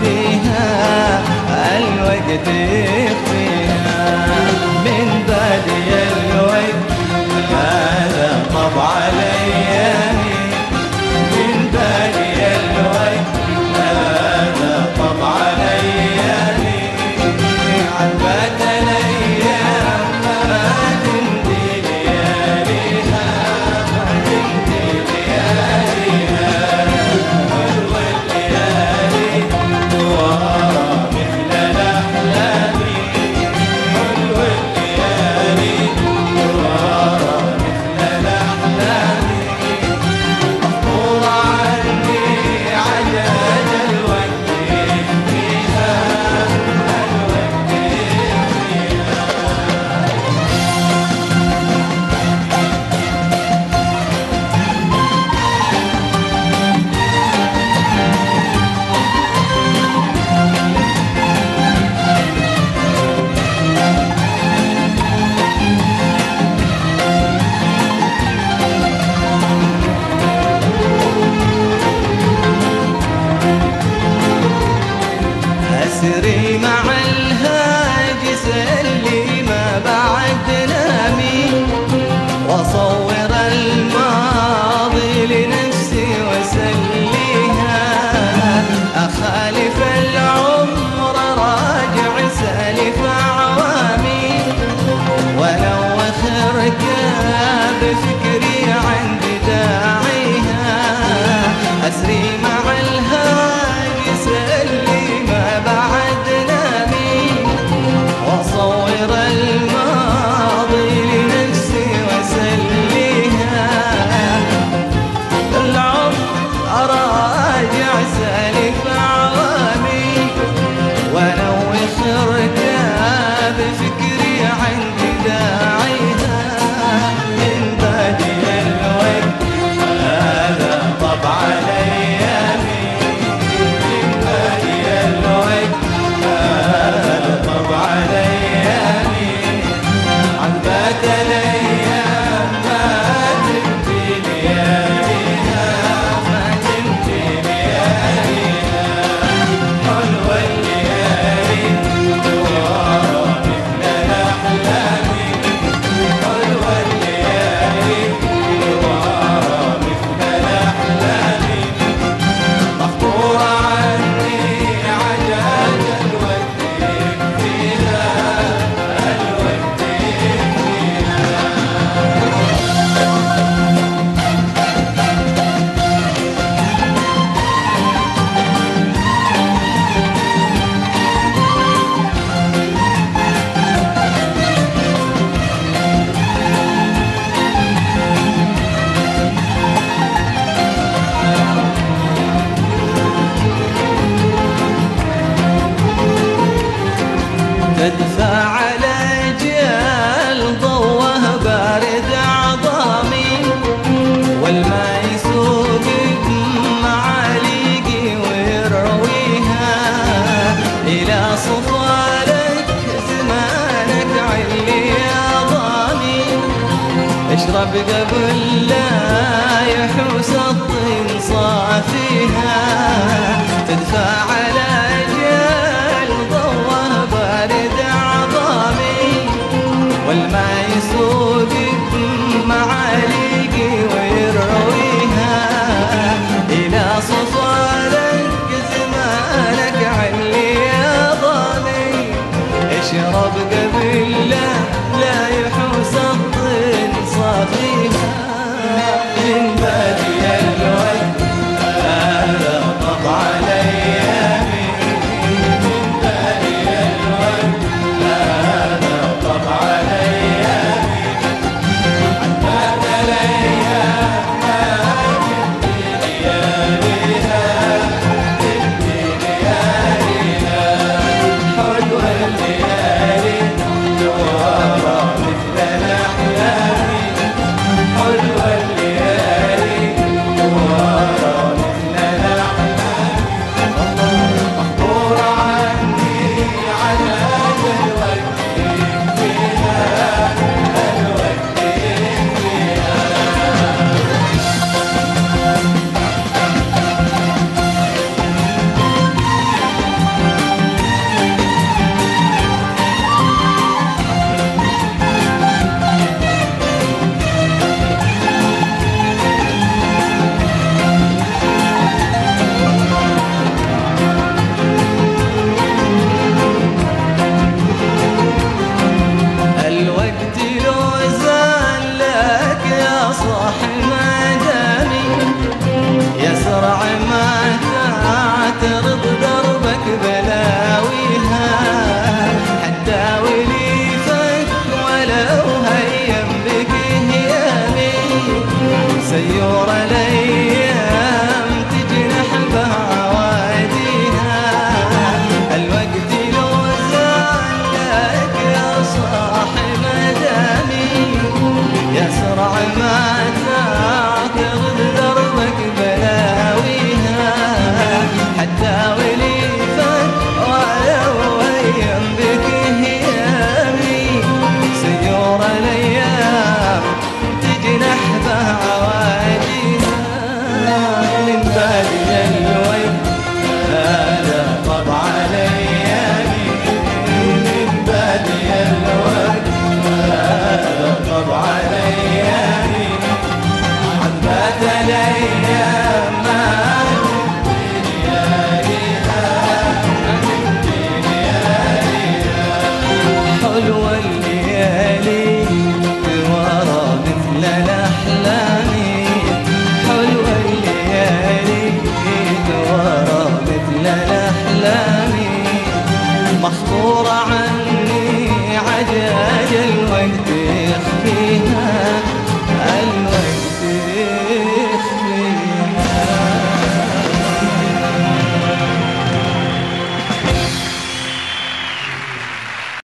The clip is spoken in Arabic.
فيها الوقت. desse que ادفع على جال ضوه بارد عظامي والماء يسوق معاليقي ويرويها إلى صفالك زمانك علي يا ضامي اشرب قبل لا يحوس الطين صافيها. تدفع على